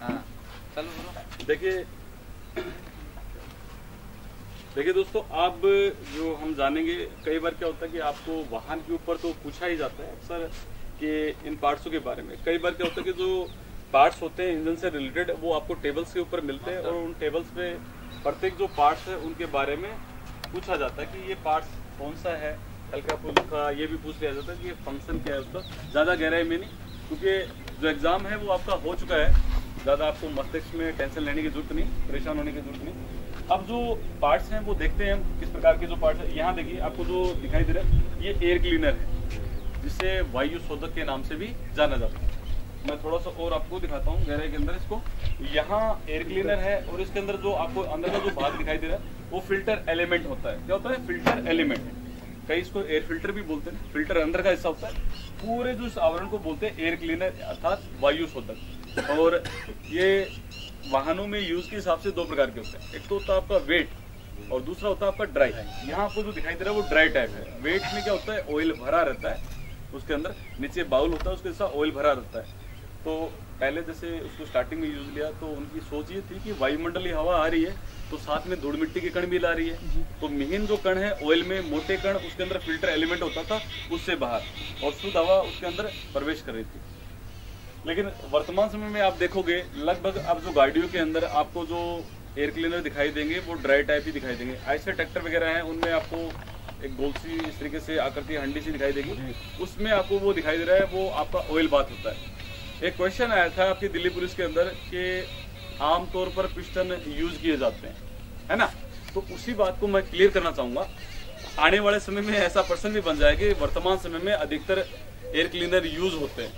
हाँ देखिए देखिए दोस्तों, अब जो हम जानेंगे, कई बार क्या होता है कि आपको वाहन के ऊपर तो पूछा ही जाता है अक्सर कि इन पार्ट्सों के बारे में। कई बार क्या होता है कि जो पार्ट्स होते हैं, इंजन से रिलेटेड, वो आपको टेबल्स के ऊपर मिलते हैं और उन टेबल्स पे प्रत्येक जो पार्ट्स है, उनके बारे में पूछा जाता है कि ये पार्ट्स कौन सा है हल्का फुल्का ये भी पूछ लिया जाता है कि ये फ़ंक्शन क्या है उसका? ज़्यादा गहराई में नहीं, क्योंकि जो एग्ज़ाम है वो आपका हो चुका है। ज़्यादा आपको मस्तिष्क में टेंशन लेने की ज़रूरत नहीं, परेशान होने की ज़रूरत नहीं। अब जो पार्ट्स हैं, वो देखते हैं किस प्रकार के जो पार्ट्स हैं। यहाँ देखिए, आपको जो दिखाई दे रहा है, ये एयर क्लीनर है, जिसे वायु शोधक के नाम से भी जाना जाता है। मैं थोड़ा सा और आपको दिखाता हूँ गहराई के अंदर इसको। यहाँ एयर क्लीनर है और इसके अंदर जो आपको अंदर का जो भाग दिखाई दे रहा है, वो फ़िल्टर एलिमेंट होता है। क्या होता है? फ़िल्टर एलिमेंट कई इसको एयर फ़िल्टर भी बोलते हैं। फ़िल्टर अंदर का हिस्सा होता है। पूरे जो इस आवरण को बोलते हैं एयर क्लीनर अर्थात वायु शोधक। और ये वाहनों में यूज़ के हिसाब से दो प्रकार के होते हैं। एक तो होता है आपका वेट और दूसरा होता है आपका ड्राई यहाँ आपको जो दिखाई दे रहा है वो ड्राई टाइप है। वेट में क्या होता है? ऑयल भरा रहता है। उसके अंदर नीचे बाउल होता है, उसके साथ ऑयल भरा रहता है। तो पहले जैसे उसको स्टार्टिंग में यूज़ लिया तो उनकी सोच ये थी कि वायुमंडलीय हवा आ रही है तो साथ में धूल मिट्टी के कण भी ला रही है। तो मेन जो कण है ऑयल में मोटे कण उसके अंदर फ़िल्टर एलिमेंट होता था उससे बाहर। और शुद्ध हवा उसके अंदर प्रवेश कर रही थी। लेकिन वर्तमान समय में आप देखोगे लगभग अब जो गाड़ियों के अंदर आपको जो एयर क्लीनर दिखाई देंगे वो ड्राई टाइप ही दिखाई देंगे। ऐसे ट्रैक्टर वगैरह हैं उनमें आपको एक गोल सी इस तरीके से आकृति हंडी सी दिखाई देगी। उसमें आपको वो दिखाई दे रहा है वो आपका ऑयल बात होता है। एक क्वेश्चन आया था आपकी दिल्ली पुलिस के अंदर कि आमतौर पर पिस्टन यूज़ किए जाते हैं, है ना? तो उसी बात को मैं क्लियर करना चाहूँगा। आने वाले समय में ऐसा प्रश्न भी बन जाए कि वर्तमान समय में अधिकतर एयर क्लीनर यूज़ होते हैं।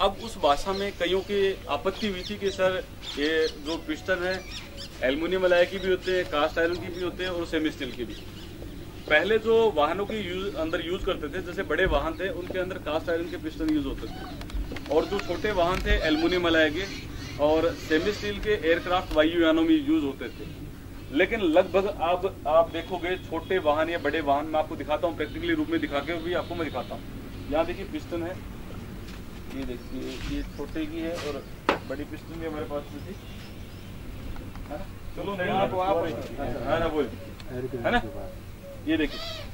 अब उस भाषा में कईयों की आपत्ति हुई थी कि सर, ये जो पिस्टन है एल्यूमिनियम अलाय की भी होते हैं कास्ट आयरन की भी होते हैं और सेमी स्टील की भी। पहले जो वाहनों के यूज़ अंदर यूज़ करते थे, जैसे बड़े वाहन थे, उनके अंदर कास्ट आयरन के पिस्टन यूज़ होते थे। और जो छोटे वाहन थे एल्यूमिनियम अलाय के और सेमी स्टील के एयरक्राफ्ट वायुयानों में यूज़ होते थे। लेकिन लगभग अब आप देखोगे छोटे वाहन या बड़े वाहन मैं आपको दिखाता हूँ प्रैक्टिकली रूप में दिखा के भी आपको मैं दिखाता हूँ। यहाँ देखिए पिस्टन है। ये देखिए ये छोटे की है और बड़ी पिस्टन भी हमारे पास थी। है ना? चलो नहीं आप आप है। ना बोल। है ना? ये देखिए।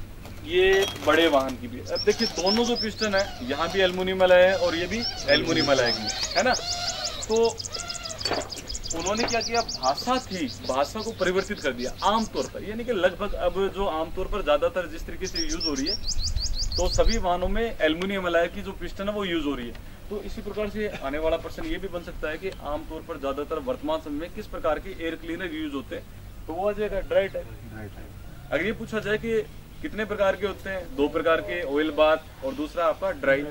ये बड़े वाहन की भी अब देखिए दोनों जो पिस्टन है यहाँ भी एल्यूमिनियम वाला है और ये भी एल्यूमिनियम वाला है है ना? तो उन्होंने क्या किया? भाषा थी भाषा को परिवर्तित कर दिया आमतौर पर। यानी कि लगभग अब जो आमतौर पर ज़्यादातर जिस तरीके से यूज़ हो रही है तो सभी वाहनों में एल्यूमिनियम अलाय की जो पिस्टन है वो यूज़ हो रही है। तो इसी प्रकार से आने वाला प्रश्न ये भी बन सकता है कि आमतौर पर ज़्यादातर वर्तमान समय में किस प्रकार के एयर क्लीनर यूज़ होते हैं? तो वो आ जाएगा ड्राई टाइप अगर ये पूछा जाए कि कितने प्रकार के होते हैं? दो प्रकार के ऑयल बाथ और दूसरा आपका ड्राई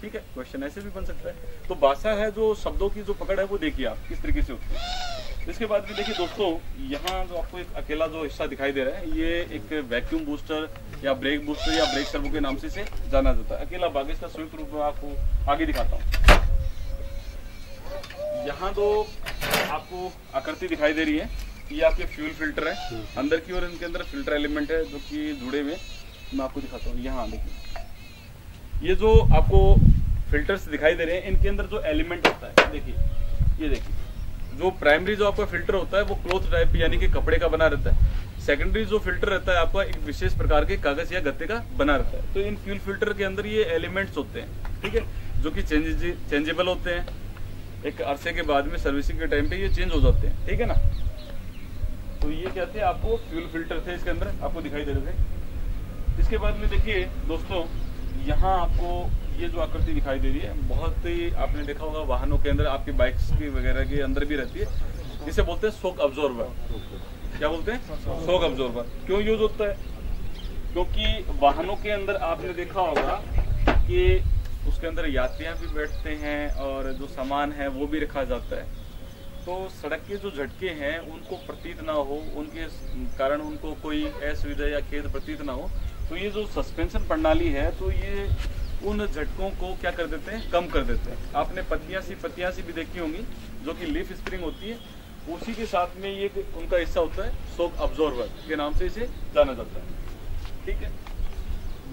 ठीक है? क्वेश्चन ऐसे भी बन सकता है। तो भाषा है जो शब्दों की जो पकड़ है, वो देखिए आप, किस तरीके से होती है। इसके बाद भी देखिए दोस्तों, यहाँ जो आपको एक अकेला जो हिस्सा दिखाई दे रहा है, ये एक वैक्यूम बूस्टर या ब्रेक बूस्टर या ब्रेक सर्वो के नाम से इसे जाना जाता है। अकेला भाग, इसका संयुक्त रूप में आपको आगे दिखाता हूँ। यहाँ तो आपको आकृति दिखाई दे रही है। ये आपके फ्यूल फ़िल्टर है। अंदर की ओर इनके अंदर फ़िल्टर एलिमेंट है जो कि जुड़े हुए मैं आपको दिखाता हूँ यहाँ देखिए। ये जो आपको फिल्टर्स दिखाई दे रहे हैं इनके अंदर जो एलिमेंट होता है देखिए ये देखिए। जो प्राइमरी जो आपका फ़िल्टर होता है वो क्लोथ टाइप यानी कि कपड़े का बना रहता है। सेकेंडरी जो फ़िल्टर रहता है आपका एक विशेष प्रकार के कागज़ या गत्ते का बना रहता है। तो इन फ्यूल फ़िल्टर के अंदर ये एलिमेंट्स होते हैं ठीक है? जो कि चेंजेबल होते हैं। एक अरसे के बाद में सर्विसिंग के टाइम पे ये चेंज हो जाते हैं ठीक है ना? तो ये क्या थे? आपको फ्यूल फ़िल्टर थे इसके अंदर, आपको दिखाई दे रहे थे। इसके बाद में देखिए, दोस्तों, यहाँ आपको ये जो आकृति दिखाई दे रही है, बहुत ही आपने देखा होगा, वाहनों के अंदर आपकी बाइक्स की वगैरह के अंदर भी रहती है। इसे बोलते हैं सोक अब्जॉर्वर क्या बोलते हैं? सोक अब्जॉर्वर क्यों यूज़ होता है? क्योंकि वाहनों के अंदर आपने देखा होगा कि उसके अंदर यात्रियाँ भी बैठते हैं और जो सामान है वो भी रखा जाता है। तो सड़क के जो झटके हैं, उनको प्रतीत ना हो, उनके कारण उनको कोई असुविधा या खेद प्रतीत ना हो तो ये जो सस्पेंशन प्रणाली है तो ये उन झटकों को क्या कर देते हैं? कम कर देते हैं। आपने पत्तियाँ सी पत्तियाँ सी भी देखी होंगी, जो कि लीफ स्प्रिंग होती है, उसी के साथ में ये उनका हिस्सा होता है सोक अब्जॉर्वर के नाम से इसे जाना जाता है। ठीक है?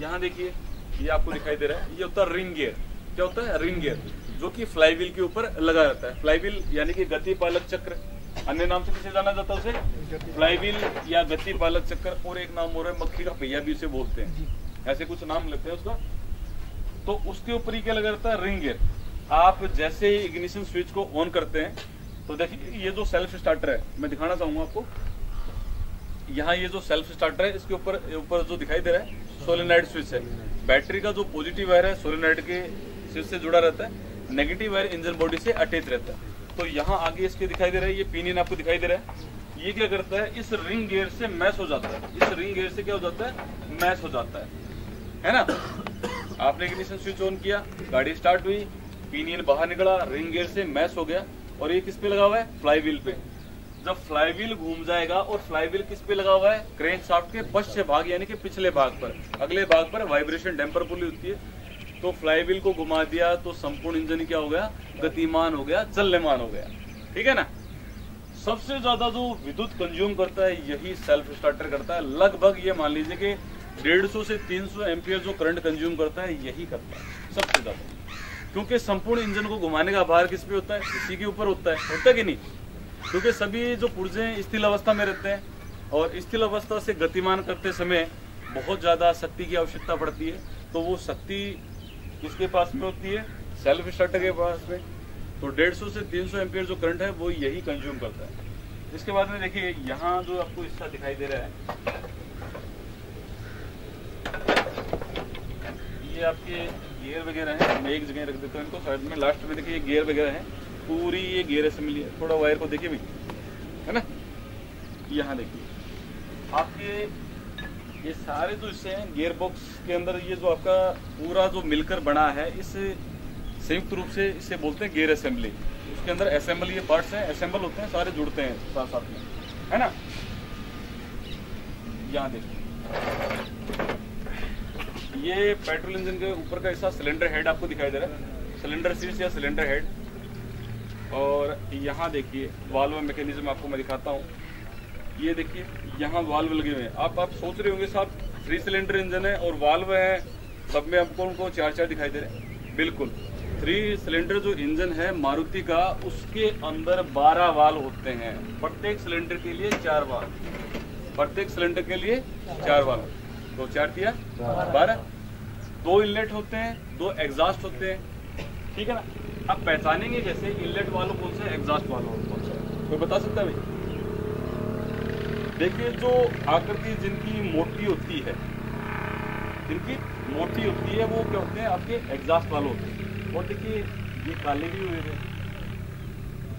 यहाँ देखिए, ये आपको दिखाई दे रहा है, ये होता है रिंग गियर क्या होता है? रिंग गियर जो कि फ्लाईव्हील के ऊपर लगा रहता है। फ्लाईव्हील यानी कि गति पालक चक्र। अन्य नाम से किसे जाना जाता है उसे? फ्लाईव्हील या गति पालक चक्र। और एक नाम रहा है, मक्खी का पहिया भी उसे बोलते हैं। ऐसे कुछ नाम लगते हैं उसका। तो उसके ऊपर ही क्या लगा रहता है? रिंग गियर आप जैसे ही इग्निशन स्विच को ऑन करते हैं तो देखिए ये जो सेल्फ स्टार्टर है, मैं दिखाना चाहूँगा आपको। यहाँ ये जो सेल्फ स्टार्टर है, इसके ऊपर ऊपर जो दिखाई दे रहा है सोलेनाइड स्विच है। बैटरी का जो पॉजिटिव वायर है सोलेनाइड के स्विच से जुड़ा रहता है नेगेटिव वायर इंजन बॉडी से अटैच रहता है। तो यहाँ आगे इसके दिखाई दे रहा है, ये पिनियन आपको दिखाई दे रहा है। ये क्या करता है, इस रिंग गियर से मैच हो जाता है। इस रिंग गियर से क्या हो जाता है मैच हो जाता है। है ना? आपने इग्निशन स्विच ऑन किया, गाड़ी स्टार्ट हुई पिनियन बाहर निकला रिंग गियर से मैच हो गया, और ये किस पे लगा हुआ है फ्लाई व्हील पे। जब फ्लाई व्हील घूम जाएगा, और फ्लाई व्हील किस पे लगा हुआ है क्रेन शाफ्ट के पश्चिम भाग, यानी कि पिछले भाग पर। अगले भाग पर वाइब्रेशन डेम्पर पुली होती है। तो फ्लाई व्हील को घुमा दिया तो संपूर्ण इंजन क्या हो गया? गतिमान हो गया चलमान हो गया। ठीक है ना? सबसे ज़्यादा जो विद्युत कंज्यूम करता है, यही सेल्फ स्टार्टर करता है। लगभग ये मान लीजिए कि डेढ़ सौ से तीन सौ जो करंट कंज्यूम करता है, यही करता है, सबसे ज़्यादा। क्योंकि संपूर्ण इंजन को घुमाने का भार किस पे होता है? इसी के ऊपर होता है। होता है कि नहीं? क्योंकि सभी जो पुर्जे स्थिर अवस्था में रहते हैं और स्थिर अवस्था से गतिमान करते समय बहुत ज़्यादा शक्ति की आवश्यकता पड़ती है। तो वो शक्ति किसके पास में होती है? सेल्फ स्टार्टर के पास में। तो 150 से 300 सौ जो करंट है, वो यही कंज्यूम करता है। इसके बाद में देखिए, यहाँ जो आपको हिस्सा दिखाई दे रहा है, ये आपके गियर वगैरह है, मैं एक जगह रख देता हूँ इनको, साइड में लास्ट में देखिए, ये गियर वगैरह है। पूरी ये गियर असेंबली है। थोड़ा वायर को देखिए भाई है ना? यहाँ देखिए। आपके ये सारे जो हिस्से हैं गियर बॉक्स के अंदर ये जो आपका पूरा जो मिलकर बना है, इस संयुक्त रूप से इसे बोलते हैं गियर असेंबली उसके अंदर असेंबल ये पार्ट्स हैं असेंबल होते हैं, सारे जुड़ते हैं साथ साथ में। है ना? यहाँ देखिए ये पेट्रोल इंजन के ऊपर का हिस्सा सिलेंडर हेड आपको दिखाई दे रहा है। सिलेंडर सीट्स या सिलेंडर हेड और यहाँ देखिए वाल्व मैकेनिज्म आपको मैं दिखाता हूँ। ये देखिए यहाँ वाल्व लगे हुए हैं। आप आप सोच रहे होंगे साहब थ्री सिलेंडर इंजन है और वाल्व है सब में आपको उनको चार चार दिखाई दे रहे हैं। बिल्कुल। थ्री सिलेंडर जो इंजन है मारुति का उसके अंदर बारह वाल होते हैं। प्रत्येक सिलेंडर के लिए चार वाल प्रत्येक सिलेंडर के लिए चार वाल दो चार दिया बारह। दो इनलेट होते हैं दो एग्जॉस्ट होते हैं। ठीक है ना? आप पहचानेंगे जैसे इनलेट वालों कौन सा? एग्जॉस्ट वालों कौन सा? कोई बता सकता है भाई? देखिए, जो आकृति जिनकी मोटी होती है, जिनकी मोटी होती है, वो क्या होते हैं, आपके एग्जास्ट वाले होते हैं। और देखिए, ये काले भी हुए हैं।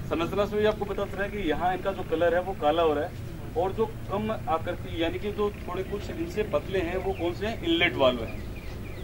संरचना से भी आपको चल रहा है कि यहाँ इनका जो कलर है, वो काला हो रहा है। और जो कम आकृति, यानी कि जो थोड़े कुछ इनसे पतले हैं, वो कौन से हैं? इनलेट वाले हैं।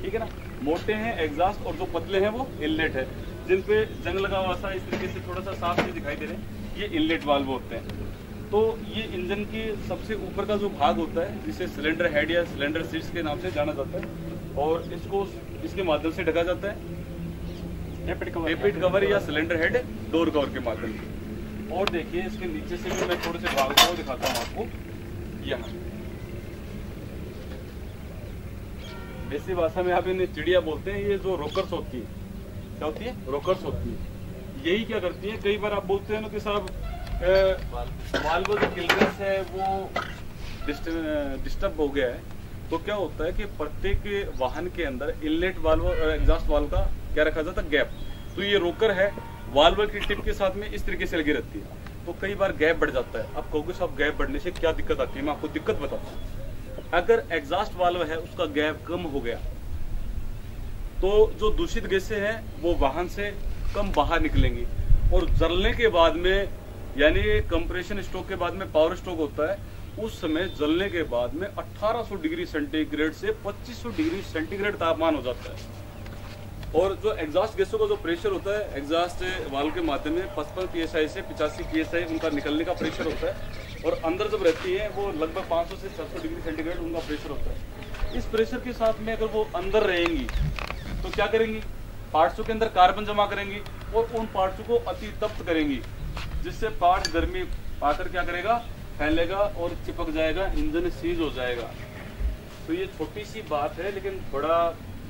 ठीक है ना? मोटे हैं एग्जास्ट और जो पतले हैं, वो इनलेट है। जिन पे जंग लगा हुआ था इस तरीके से थोड़ा सा साफ़ भी दिखाई दे रहे, ये इनलेट वाल्व होते हैं। तो ये इंजन के सबसे ऊपर का जो भाग होता है जिसे सिलेंडर हेड या सिलेंडर सीट्स के नाम से जाना जाता है और इसको इसके माध्यम से ढका जाता है। एपिड कवर या सिलेंडर हेड डोर कवर के माध्यम से। और देखिए इसके नीचे से भी मैं थोड़े से भाग को दिखाता हूँ आपको। यहाँ। ऐसी भाषा में आप इन्हें चिड़िया बोलते हैं ये जो रोकर्स होती है। क्या होती है? रोकर्स होती है। यही क्या करती है? कई बार आप बोलते हैं ना कि साहब वाल्व जो किलनेस है, वो डिस्टर्ब हो गया है। तो क्या होता है कि प्रत्येक वाहन के अंदर इनलेट वाल्व और एग्जॉस्ट वाल्व का क्या रखा जाता है? गैप तो ये रोकर है वाल्व की टिप के साथ में इस तरीके से लगी रहती है। तो कई बार गैप बढ़ जाता है। आप कहोगे, साहब गैप बढ़ने से क्या दिक्कत आती है? मैं आपको दिक्कत बताता हूँ। अगर एग्जॉस्ट वाल्व है, उसका गैप कम हो गया तो जो दूषित गैसें हैं, वो वाहन से कम बाहर निकलेंगी। और जलने के बाद में यानी कंप्रेशन स्ट्रोक के बाद में पावर स्ट्रोक होता है, उस समय जलने के बाद में 1800 डिग्री सेंटीग्रेड से 2500 डिग्री सेंटीग्रेड तापमान हो जाता है। और जो एग्जॉस्ट गैसों का जो प्रेशर होता है एग्जॉस्ट वाल के माध्यम में, पचपन पी से पिचासी पी उनका निकलने का प्रेशर होता है, और अंदर जब रहती है, वो लगभग 500 से 700 डिग्री सेंटीग्रेड उनका प्रेशर होता है। इस प्रेशर के साथ में अगर वो अंदर रहेंगी तो क्या करेंगी? पार्ट्सों के अंदर कार्बन जमा करेंगी और उन पार्ट्सों को अति तप्त करेंगी। जिससे पार्ट गर्मी पाकर क्या करेगा? फैलेगा और चिपक जाएगा, इंजन सीज हो जाएगा। तो ये छोटी सी बात है, लेकिन बड़ा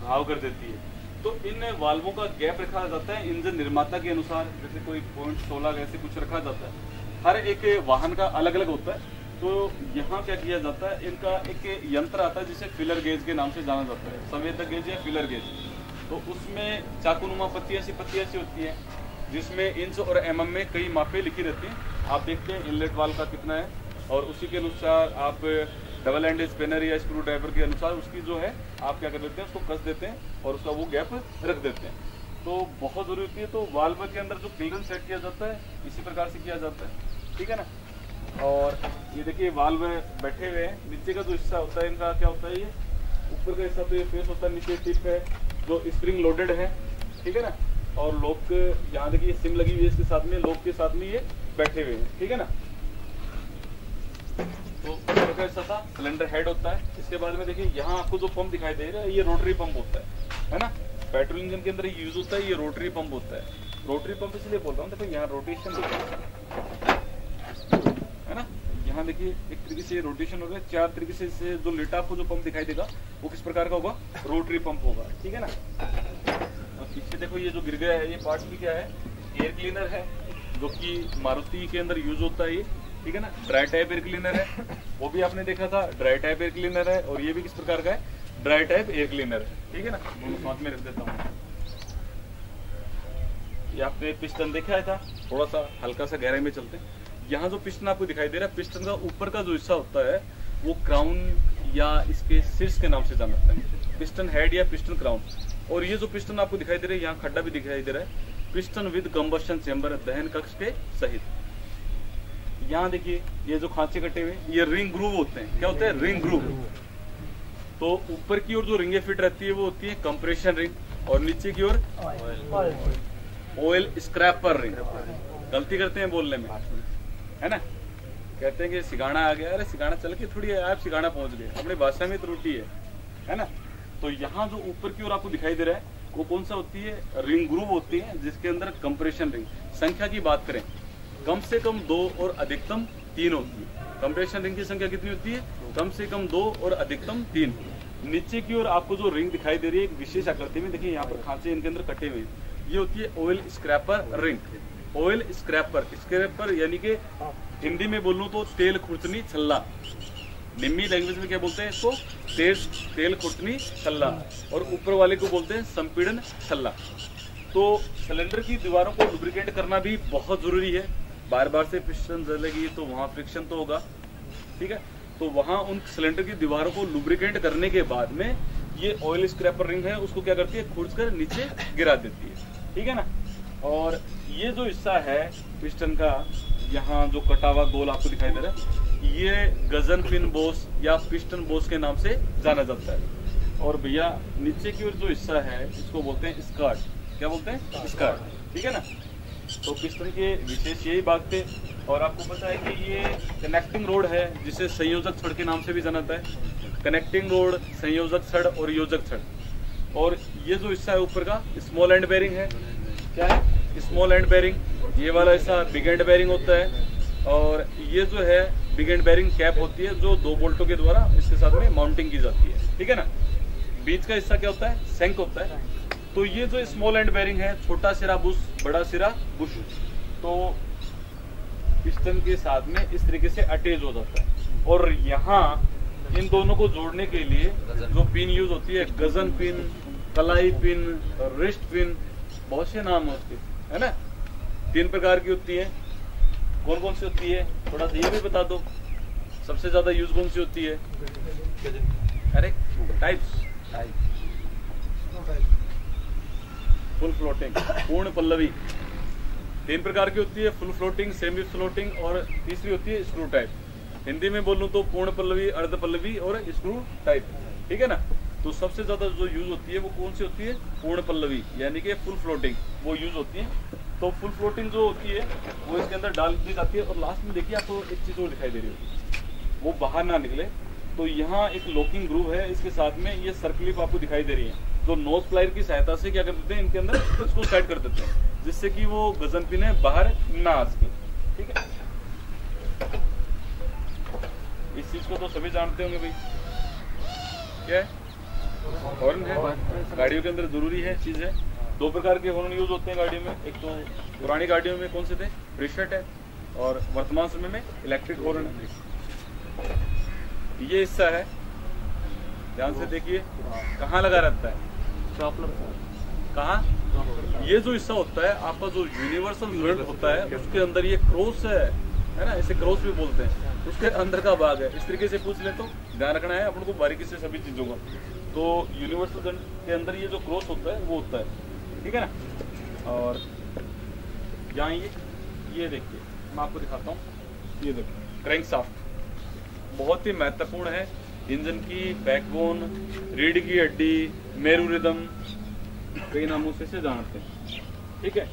घाव कर देती है। तो इन वाल्वों का गैप रखा जाता है, इंजन निर्माता के अनुसार। जैसे कोई पॉइंट सोलह ऐसे कुछ रखा जाता है। हर एक वाहन का अलग अलग होता है। तो यहाँ क्या किया जाता है, इनका एक यंत्र आता है, जिसे फिलर गेज के नाम से जाना जाता है। संवेदक गेज या फिलर गेज तो उसमें चाकुनुमा पत्तियाँ सी पत्तियाँ सी होती हैं। जिसमें इंच और एम में कई मापे लिखी रहती हैं। आप देखते हैं, इनलेट वाल का कितना है। और उसी के अनुसार आप डबल एंड स्पेनर या स्क्रू ड्राइवर के अनुसार उसकी जो है, आप क्या कर देते हैं, उसको कस देते हैं और उसका वो गैप रख देते हैं। तो बहुत ज़रूरी होती है तो वाल्व के अंदर जो क्लियरेंस सेट किया जाता है, इसी प्रकार से किया जाता है। ठीक है ना? और ये देखिए वाल्व बैठे हुए हैं। नीचे का जो हिस्सा होता है, इनका क्या होता है ये? ऊपर का हिस्सा तो ये फेस होता है, नीचे टिप है, जो स्प्रिंग लोडेड है। ठीक है ना? और लोक, यहाँ देखिए सिम लगी हुई है इसके साथ में, लोक के साथ में ये बैठे हुए हैं, ठीक है ना? तो का था सिलेंडर हेड होता है, इसके बाद में देखिए यहाँ आपको जो पंप दिखाई दे रहा है, ये रोटरी पंप होता है है ना? पेट्रोल इंजन के अंदर यूज़ होता है, ये रोटरी पंप होता है। रोटरी पंप इसलिए बोल रहा हूँ, देखो यहाँ रोटेशन है ना? यहाँ देखिए एक तरीके से रोटेशन हो गया, चार तरीके से से जो लेटा आपको जो पंप दिखाई देगा, वो किस प्रकार का होगा? रोटरी पंप होगा, ठीक है ना? पीछे देखो ये जो गिर गया है, ये पार्ट भी क्या है? एयर क्लीनर है, जो कि मारुति के अंदर यूज़ होता है ये, ठीक है ना? ड्राई टाइप एयर क्लीनर है। वो भी आपने देखा था ड्राई टाइप एयर क्लीनर है, और ये भी किस प्रकार का है? ड्राई टाइप एयर क्लीनर है ठीक है ना? साथ में रख देता हूँ। ये आपने पिस्टन देखा था? थोड़ा सा हल्का सा गहराई में चलते यहाँ जो पिस्टन आपको दिखाई दे रहा है पिस्टन का ऊपर का जो हिस्सा होता है, वो क्राउन या इसके शीर्ष के नाम से जाना जाता है। पिस्टन हेड या पिस्टन क्राउन और ये जो पिस्टन आपको दिखाई दे रहा है, यहाँ खड्डा भी दिखाई दे रहा है। पिस्टन विद कंबशन चेम्बर दहन कक्ष के सहित। यहाँ देखिए, ये जो खांचे कटे हुए ये रिंग ग्रूव होते हैं। क्या होते हैं? रिंग ग्रूव तो ऊपर की ओर जो रिंगे फिट रहती है, वो होती है कंप्रेशन रिंग और नीचे की ओर ऑयल स्क्रैपर रिंग गलती करते हैं बोलने में। है ना? कहते हैं कि सिगाना आ गया। अरे सिगाना चल के थोड़ी आप सिगाना पहुँच गए अपनी भाषा में त्रुटि है। है ना? तो यहाँ जो ऊपर की ओर आपको दिखाई दे रहा है, वो कौन सा होती है? रिंग ग्रूव होती है, जिसके अंदर कंप्रेशन रिंग संख्या की बात करें, कम से कम दो और अधिकतम तीन होती है। कंप्रेशन रिंग की संख्या कितनी होती है? कम से कम दो और अधिकतम तीन। नीचे की ओर आपको जो रिंग दिखाई दे रही है, एक विशेष आकृति में, देखिए यहाँ पर खांचे इनके अंदर कटे हुए ये होती है oil scraper ring oil scraper scraper यानी कि हिंदी में बोलूँ तो तेल खुर्चनी छल्ला। निम्मी लैंग्वेज में क्या बोलते हैं? इसको तेल तेल खुर्चनी छल्ला और ऊपर वाले को बोलते हैं संपीड़न छल्ला तो सिलेंडर की दीवारों को लुब्रिकेट करना भी बहुत ज़रूरी है। बार बार से पिस्टन जलेगी तो वहाँ फ्रिक्शन तो होगा। ठीक है? तो वहाँ उन सिलेंडर की दीवारों को लुब्रिकेट करने के बाद में ये ऑयल स्क्रैपर रिंग है, उसको क्या करती है? खुर्च कर नीचे गिरा देती है। ठीक है ना? और ये जो हिस्सा है पिस्टन का, यहाँ जो कटा हुआ गोल आपको दिखाई दे रहा है ये गजन पिन बोस या पिस्टन बोस के नाम से जाना जाता है। और भैया नीचे की ओर जो हिस्सा है इसको बोलते हैं स्कर्ट। क्या बोलते हैं? स्कर्ट। ठीक है ना? तो पिस्टन के विशेष यही भाग थे। और आपको पता है कि ये कनेक्टिंग रोड है जिसे संयोजक छड़ के नाम से भी जाना जाता है। कनेक्टिंग रोड संयोजक छड़ और योजक छड़। और ये जो हिस्सा है ऊपर का स्मॉल एंड बेरिंग है। क्या है? स्मॉल एंड बेरिंग ये वाला हिस्सा बिग एंड बेरिंग होता है। और ये जो है बिग एंड बैरिंग कैप होती है जो दो बोल्टों के द्वारा इसके साथ में माउंटिंग की जाती है। ठीक है ना? बीच का हिस्सा क्या होता है? सेंक होता है। तो ये जो स्मॉल एंड बैरिंग है, छोटा सिरा बुश, बड़ा सिरा बुश तो पिस्टन के साथ में इस तरीके से अटैच हो जाता है। और यहाँ इन दोनों को जोड़ने के लिए जो पिन यूज़ होती है, गजन पिन, कलाई पिन, रिस्ट पिन, बहुत से नाम है उसके है ना? तीन प्रकार की होती है। कौन कौन सी होती है? थोड़ा सा ये भी बता दो। सबसे ज़्यादा यूज़ कौन सी होती है? अरे टाइप्स फुल फ्लोटिंग पूर्ण पल्लवी। तीन प्रकार की होती है फुल फ्लोटिंग सेमी फ्लोटिंग और तीसरी होती है स्क्रू टाइप हिंदी में बोलूँ तो पूर्ण पल्लवी, अर्ध पल्लवी और स्क्रू टाइप ठीक है ना? तो सबसे ज़्यादा जो यूज़ होती है वो कौन सी होती है? पूर्ण पल्लवी, यानी कि फुल फ्लोटिंग वो यूज़ होती है। तो फुल फ्लोटिंग जो होती है, वो इसके अंदर डाल दी जाती है। और लास्ट में देखिए, आपको एक चीज़ और दिखाई दे रही होगी। वो बाहर ना निकले। तो यहाँ एक लॉकिंग ग्रूव है। इसके साथ में ये सर्कलिप आपको दिखाई दे रही है। तो नोज़ प्लायर की सहायता से क्या कर देते हैं, इनके अंदर इसको सेट कर देते हैं, जिससे कि वो गजन पिन बाहर ना आ सके। ठीक है? इस चीज़ को तो सभी जानते होंगे भाई। क्या है? हॉर्न है गाड़ियों के अंदर ज़रूरी है चीज़ है। दो प्रकार के हॉर्न यूज़ होते हैं गाड़ियों में। एक तो पुरानी गाड़ियों में कौन से थे? प्रीशर्ट है और वर्तमान समय में इलेक्ट्रिक हॉर्न है। ये हिस्सा है। ध्यान से देखिए कहाँ लगा रहता है? कहाँ? ये जो हिस्सा होता है आपका जो यूनिवर्सल यूनिट होता है उसके अंदर ये क्रॉस है है ना? इसे क्रॉस भी बोलते हैं। उसके अंदर का भाग है। इस तरीके से पूछ ले तो ध्यान रखना है अपन को बारीकी से सभी चीज़ों का। तो यूनिवर्सल के अंदर ये जो क्रॉस होता है, वो होता है। ठीक है ना? और यहाँ ये ये देखिए, मैं आपको दिखाता हूँ। ये देखिए क्रैंक साफ्ट बहुत ही महत्वपूर्ण है। इंजन की बैकबोन रीढ़ की हड्डी, मेरू रिदम कई नामों से इसे जानते हैं। ठीक है?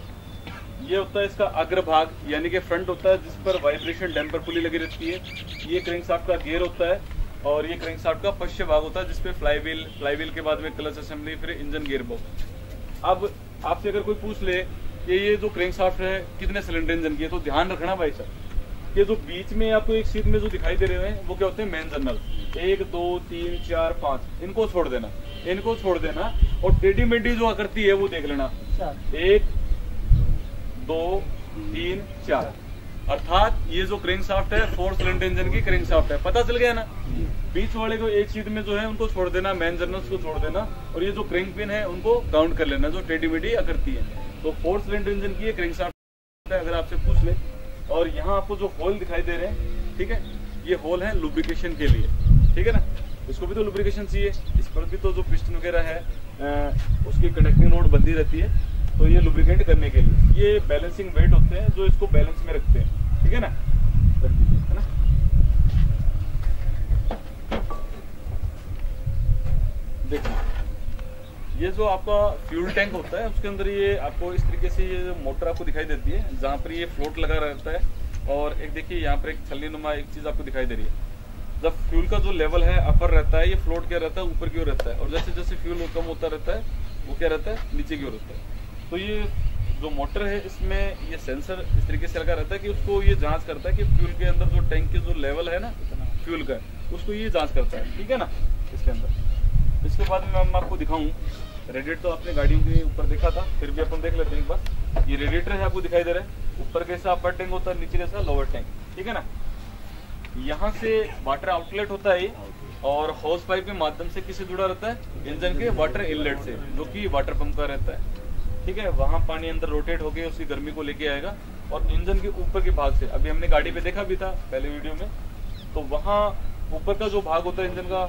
ये होता है इसका अग्रभाग यानी कि फ्रंट होता है, जिस पर वाइब्रेशन डैम्पर पुली लगी रहती है। ये क्रैंक का गियर होता है। और ये क्रैंक का पश्चिम भाग होता है जिसपे फ्लाई व्हील फ्लाई व्हील के बाद में क्लच असेंबली फिर इंजन गियर बॉक्स अब आपसे अगर कोई पूछ ले कि ये जो क्रैंक है कितने सिलेंडर इंजन की है तो ध्यान रखना भाई साहब। ये जो बीच में आपको एक सीट में जो दिखाई दे रहे हैं वो क्या होते हैं? मेन जनरल एक दो तीन चार पाँच। इनको छोड़ देना। इनको छोड़ देना और टेडी मेडी जो आकृति है वो देख लेना। एक दो तीन चार। अर्थात ये जो क्रेंक साफ्ट है, फोर सिलेंडर इंजन की क्रेंक साफ्ट है। पता चल गया ना? बीच वाले को एक सीट में जो है, उनको छोड़ देना मैन जर्नल्स को छोड़ देना और ये जो क्रेंक पिन है, उनको काउंट कर लेना, जो टेडी मेडी करती है। तो फोर सिलेंडर इंजन की क्रेंक साफ्ट है, अगर आपसे पूछ ले। और यहाँ आपको जो होल दिखाई दे रहे हैं, ठीक है? ये होल है लुब्रिकेशन के लिए, ठीक है ना? इसको भी तो लुब्रिकेशन चाहिए। इस पर भी तो जो पिस्टन वगैरह है उसकी कनेक्टिंग नोड बंदी रहती है। तो ये लुब्रिकेंट करने के लिए। ये बैलेंसिंग वेट होते हैं, जो इसको बैलेंस में रखते हैं। ठीक है ना? रख देखिए, ये जो आपका फ्यूल टैंक होता है, उसके अंदर ये आपको इस तरीके से ये मोटर आपको दिखाई देती है, जहाँ पर ये फ्लोट लगा रहता है, और एक देखिए यहाँ पर एक छली नुमा एक चीज़ आपको दिखाई दे रही है। जब फ्यूल का जो लेवल है अपर रहता है, ये फ्लोट क्या रहता है, ऊपर की ओर रहता है, और जैसे जैसे फ्यूल कम होता रहता है, वो क्या रहता है, नीचे की ओर रहता है। तो ये जो मोटर है, इसमें ये सेंसर इस तरीके से लगा रहता है कि उसको ये जाँच करता है कि फ्यूल के अंदर जो टैंक के जो लेवल है ना फ्यूल का, उसको ये जाँच करता है, ठीक है ना, इसके अंदर। इसके बाद में मैं आपको दिखाऊँ। रेडिएटर तो आपने गाड़ियों के ऊपर देखा था, फिर भी अपन देख लेते हैं एक बार। ये रेडिएटर है आपको दिखाई दे रहा है। ऊपर कैसा अपर टैंक होता है, नीचे कैसा लोअर टैंक ठीक है ना। यहाँ से वाटर आउटलेट होता है और हाउस पाइप के माध्यम से किसे जुड़ा रहता है? इंजन के वाटर इनलेट से, जो कि वाटर पंप का रहता है। ठीक है, वहाँ पानी अंदर रोटेट होके उसकी गर्मी को लेके आएगा और इंजन के ऊपर के भाग से। अभी हमने गाड़ी पे देखा भी था पहले वीडियो में। तो वहाँ ऊपर का जो भाग होता है इंजन का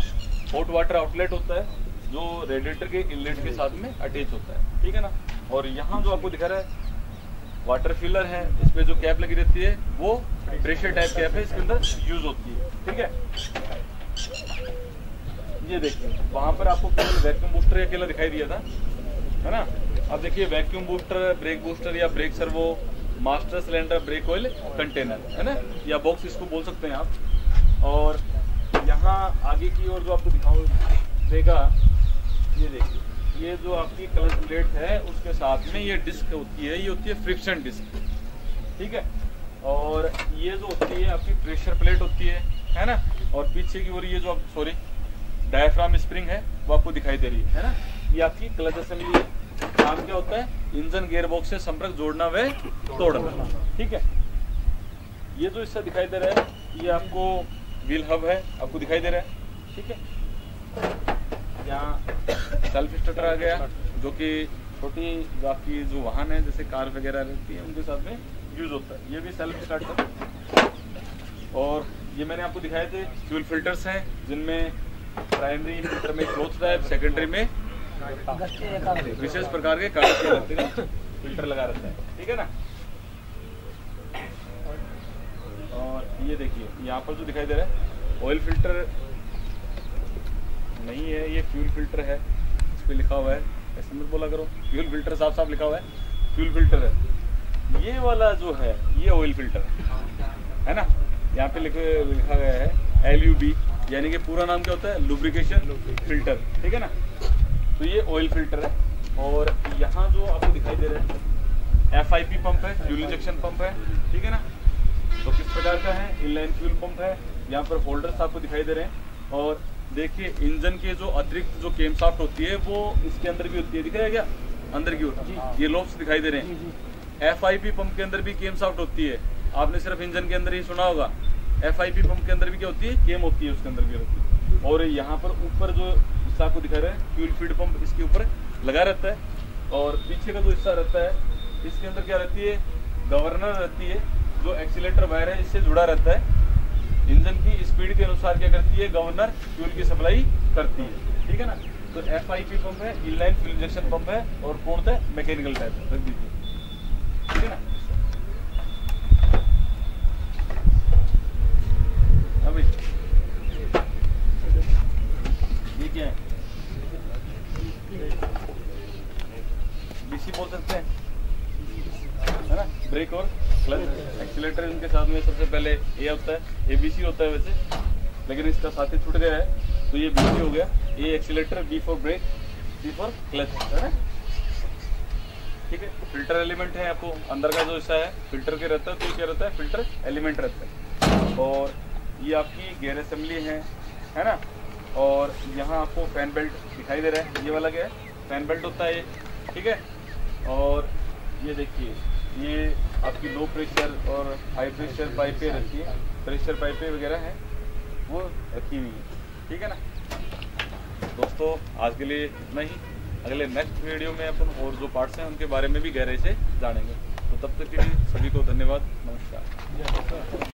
हॉट वाटर आउटलेट होता है, जो रेडिएटर के इनलेट के साथ में अटैच होता है। ठीक है ना? और यहाँ जो आपको दिखा रहा है वाटर फिलर है, इस पे जो कैप लगी रहती है, वो प्रेशर टाइप कैप है, इसके अंदर यूज़ होती है। ठीक है? ये देखिए, वहाँ पर आपको केवल वैक्यूम बूस्टर अकेला दिखाई दिया था। है ना? अब देखिए वैक्यूम बूस्टर ब्रेक बूस्टर या brake servo master cylinder brake oil container है ना? या बॉक्स इसको बोल सकते हैं आप। और यहाँ आगे की ओर जो आपको दिखाऊ, देगा, ये देखिए, ये जो आपकी क्लच प्लेट है, उसके साथ में ये डिस्क होती है, ये होती है फ्रिक्शन डिस्क ठीक है? और ये जो होती है, आपकी प्रेशर प्लेट होती है है ना? और पीछे की ओर ये जो आप सॉरी डायफ्राम स्प्रिंग है, वो आपको दिखाई दे रही है है ना? ये आपकी क्लच असेंबली काम क्या होता है? इंजन गियर बॉक्स से संपर्क जोड़ना व तोड़ना। ठीक है? ये जो हिस्सा दिखाई दे रहा है, ये आपको व्हील हब है, आपको दिखाई दे रहा है। ठीक है? यहाँ सेल्फ स्टार्टर आ गया, जो कि छोटी आपकी जो वाहन है, जैसे कार वगैरह रहती है, उनके साथ में यूज़ होता है। ये भी सेल्फ स्टार्टर और ये मैंने आपको दिखाए थे फ्यूल फिल्टर्स हैं, जिनमें प्राइमरी फ़िल्टर में क्लोथ टाइप सेकेंडरी में विशेष प्रकार के कागज़ फ़िल्टर लगा रहता है। ठीक है ना? और ये देखिए, यहाँ पर जो दिखाई दे रहा है ऑयल फ़िल्टर नहीं है, ये फ्यूल फ़िल्टर है। इस पर लिखा हुआ है, ऐसे मत बोला करो। फ्यूल फ़िल्टर साफ़ साफ़ लिखा हुआ है। फ्यूल फ़िल्टर है। ये वाला जो है, ये ऑयल फ़िल्टर है। ना? यहाँ पे लिखा गया है एल यानी कि पूरा नाम क्या होता है? लुब्रिकेशन फ़िल्टर ठीक है ना? तो ये ऑयल फ़िल्टर है और यहाँ जो आपको दिखाई दे रहा है एफ़ आई पी पंप है फ्यूल इंजेक्शन पंप है ठीक है ना? तो किस प्रकार का है? इनलाइन फ्यूल पंप है यहाँ पर होल्डर्स आपको दिखाई दे रहे हैं और देखिए इंजन के जो अतिरिक्त जो केम साफ्ट होती है वो इसके अंदर भी होती है दिख रहा है क्या? अंदर की ओर। ये लोब्स दिखाई दे रहे हैं। एफ़ आई पी पंप के अंदर भी केम साफ्ट होती है। आपने सिर्फ़ इंजन के अंदर ही सुना होगा। एफ़ आई पी पंप के अंदर भी क्या होती है? केम होती है उसके अंदर भी होती है। और यहाँ पर ऊपर जो हिस्सा आपको दिखा रहा है फ्यूल फ़ीड पंप इसके ऊपर लगा रहता है और पीछे का जो हिस्सा रहता है, इसके अंदर क्या रहती है? गवर्नर रहती है, जो एक्सीलेटर वायर है, इससे जुड़ा रहता है। इंजन की स्पीड के अनुसार क्या करती है? गवर्नर फ्यूल की सप्लाई करती है। ठीक है ना? तो एफ़ आई पी पंप है इनलाइन फ्यूल इंजेक्शन पंप है और पूर्णतः मैकेनिकल टाइप रख दीजिए। ठीक है ना हाँ भाई ये क्या है बीसी बोल सकते हैं है ना ब्रेक और क्लच एक्सीलेटर इनके साथ में सबसे पहले ए होता है एबीसी होता है वैसे, लेकिन इसका साथी छूट गया है तो ये बीसी हो गया। A accelerator B for brake C for clutch है ठीक है फ़िल्टर एलिमेंट है आपको, अंदर का जो हिस्सा है फ़िल्टर के रहता है तो क्या रहता है? फ़िल्टर एलिमेंट रहता है। और ये आपकी गेयर असेंबली है है ना? और यहाँ आपको फ़ैन बेल्ट दिखाई दे रहा है, ये वाला क्या है? फ़ैन बेल्ट होता है ये, ठीक है? और ये देखिए, ये आपकी लो प्रेशर और हाई प्रेशर पाइपें रखी है। प्रेशर पाइपें वगैरह हैं, वो रखी हुई हैं। ठीक है ना? दोस्तों, आज के लिए इतना ही। अगले नेक्स्ट वीडियो में अपन और जो पार्ट्स हैं, उनके बारे में भी गहरे से जानेंगे। तो तब तक के लिए सभी को धन्यवाद। नमस्कार।